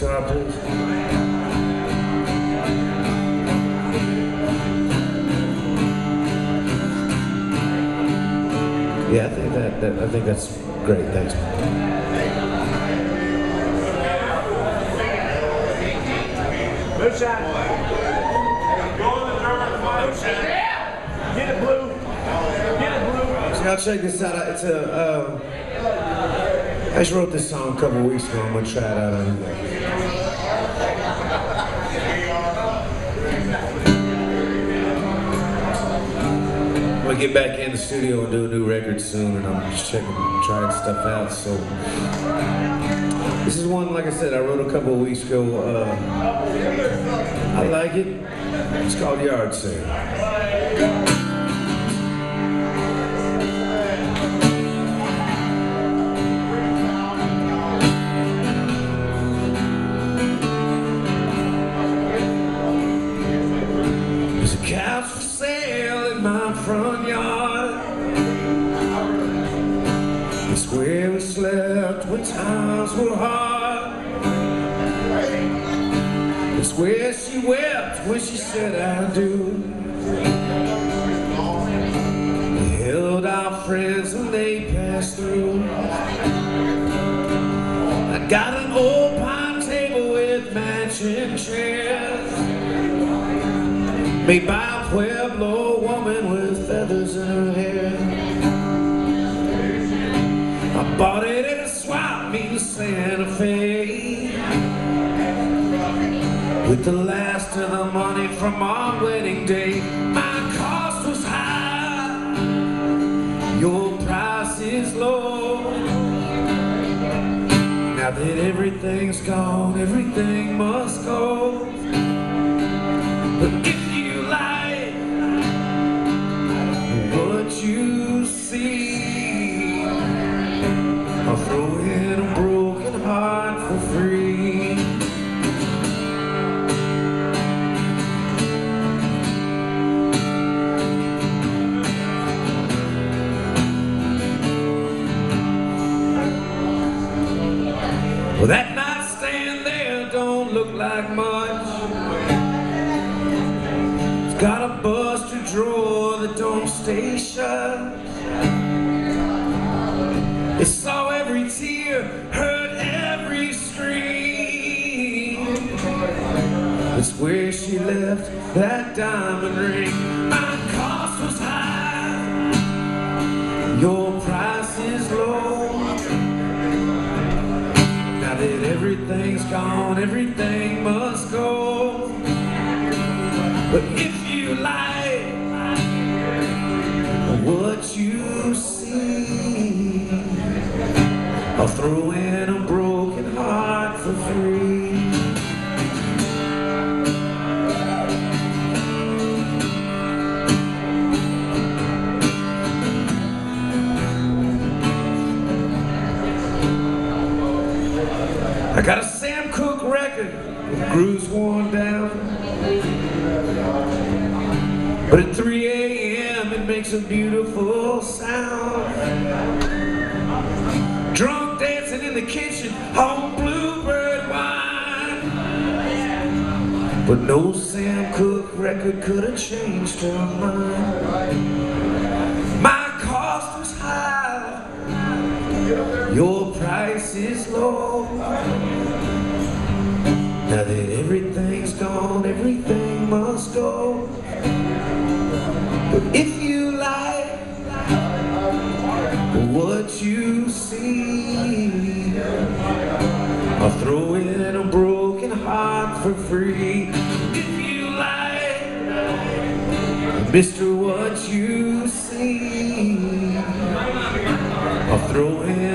guitar. Yeah, I think that, that I think that's great. Thanks. Moonshine. Go in the German Moonshine. Get it blue. Get it blue. So y'all check this out. It's a. Um, I just wrote this song a couple weeks ago. I'm gonna try it out on you. I'm gonna get back in the studio and do a new record soon, and I'm just checking, trying stuff out. So this is one, like I said, I wrote a couple of weeks ago. Uh, I like it. It's called Yard Sale. Where we slept when times were hard. It's where she wept when she said I do. We held our friends when they passed through. I got an old pine table with matching chairs. Made by a Pueblo woman with feathers in her hair. I bought it at a swap meet in Santa Fe. With the last of the money from our wedding day. My cost was high. Your price is low. Now that everything's gone, everything must go. Look like much. It's got a busted drawer that don't stay shut. It saw every tear, heard every scream. It's where she left that diamond ring. My cost was high, that everything's gone, everything must go. But if you like what you see, I'll throw in a broken heart for free. I got a Sam Cooke record with grooves worn down. But at 3 a.m. it makes a beautiful sound. Drunk dancing in the kitchen on bluebird wine. But no Sam Cooke record could have changed her mind. My cost was high. Your Now that everything's gone, everything must go. But if you like what you see, I'll throw in a broken heart for free. If you like, Mr. What you see, I'll throw in